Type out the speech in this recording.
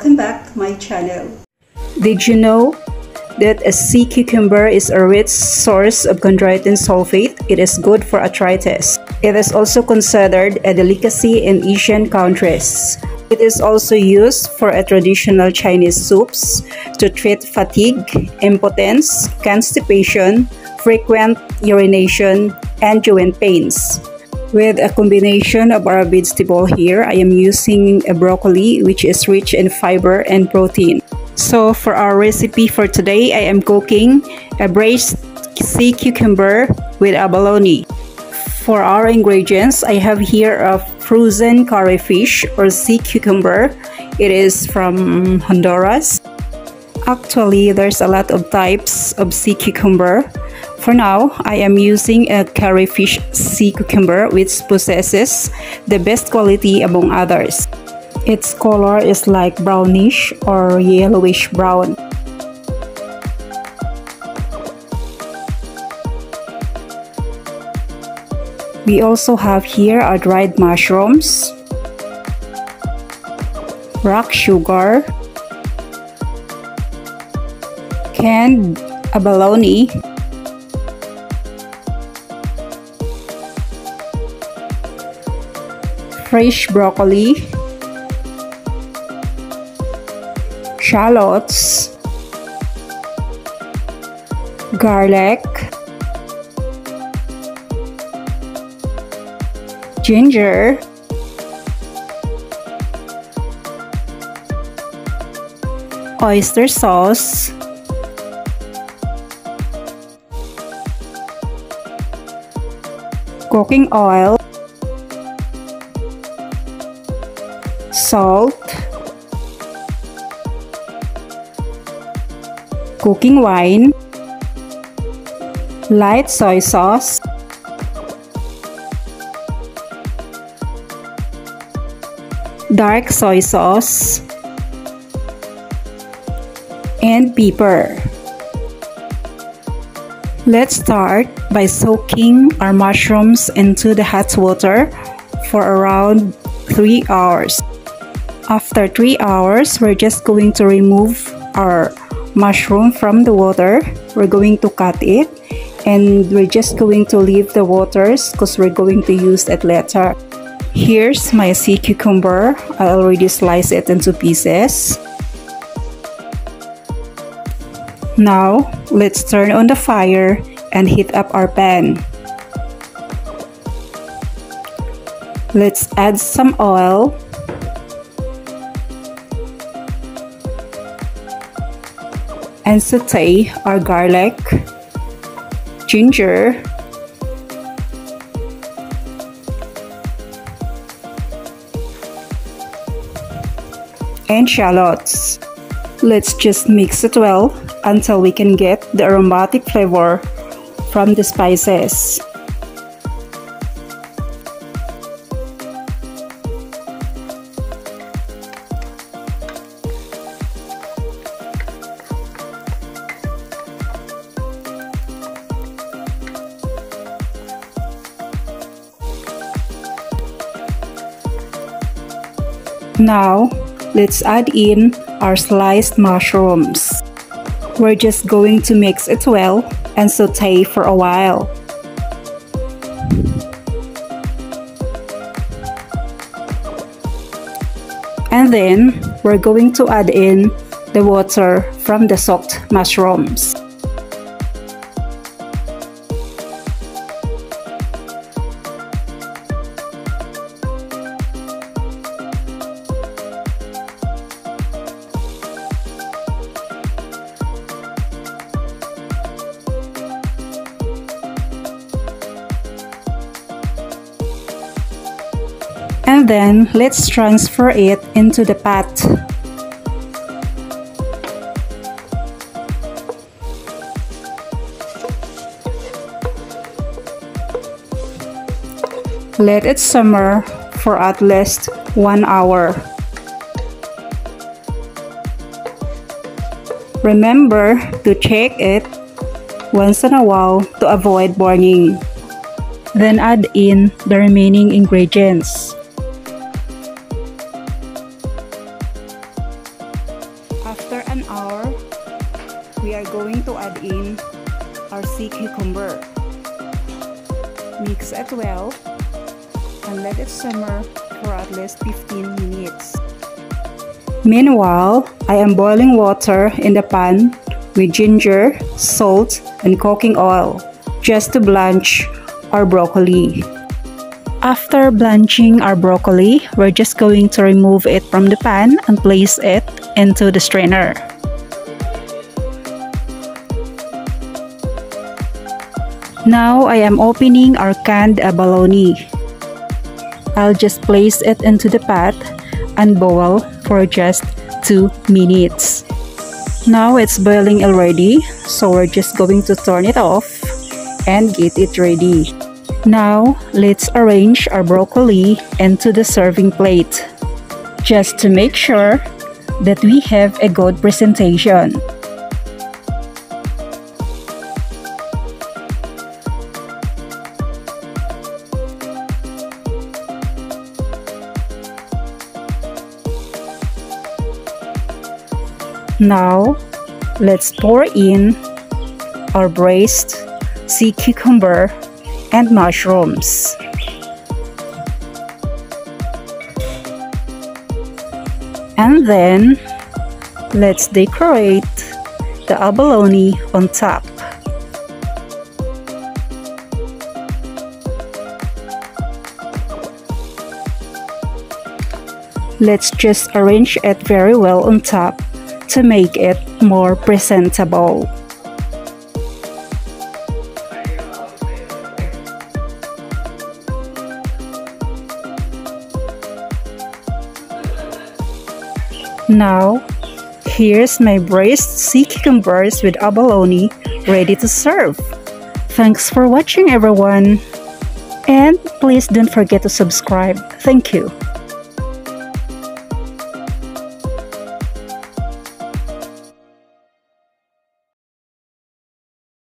Welcome back to my channel. Did you know that a sea cucumber is a rich source of chondroitin sulfate? It is good for arthritis. It is also considered a delicacy in Asian countries. It is also used for a traditional Chinese soups to treat fatigue, impotence, constipation, frequent urination, and joint pains. With a combination of our vegetable here, I am using a broccoli which is rich in fiber and protein. So for our recipe for today, I am cooking a braised sea cucumber with abalone. For our ingredients, I have here a frozen curry fish or sea cucumber. It is from Honduras. Actually, there's a lot of types of sea cucumber. For now, I am using a curry fish sea cucumber which possesses the best quality among others. Its color is like brownish or yellowish brown. We also have here our dried mushrooms, rock sugar, canned abalone, fresh broccoli, shallots, garlic, ginger, oyster sauce, cooking oil, salt, cooking wine, light soy sauce, dark soy sauce, and pepper. Let's start by soaking our mushrooms into the hot water for around 3 hours. After 3 hours, we're just going to remove our mushroom from the water. We're going to cut it and we're just going to leave the waters because we're going to use it later. Here's my sea cucumber. I already sliced it into pieces. Now, let's turn on the fire and heat up our pan. Let's add some oil and saute our garlic, ginger, and shallots. Let's just mix it well until we can get the aromatic flavor from the spices. Now, let's add in our sliced mushrooms. We're just going to mix it well and saute for a while. And then, we're going to add in the water from the soaked mushrooms. Then let's transfer it into the pot. Let it simmer for at least 1 hour. Remember to check it once in a while to avoid burning. Then add in the remaining ingredients. After an hour, we are going to add in our sea cucumber. Mix it well and let it simmer for at least 15 minutes. Meanwhile, I am boiling water in the pan with ginger, salt, and cooking oil just to blanch our broccoli. After blanching our broccoli, we're just going to remove it from the pan and place it into the strainer. Now I am opening our canned abalone. I'll just place it into the pot and boil for just 2 minutes. Now it's boiling already, so we're just going to turn it off and get it ready. Now, let's arrange our broccoli into the serving plate, just to make sure that we have a good presentation. Now, let's pour in our braised sea cucumber and mushrooms. And then, let's decorate the abalone on top. Let's just arrange it very well on top to make it more presentable. Now, here's my braised sea cucumbers with abalone ready to serve. Thanks for watching everyone. And please don't forget to subscribe. Thank you.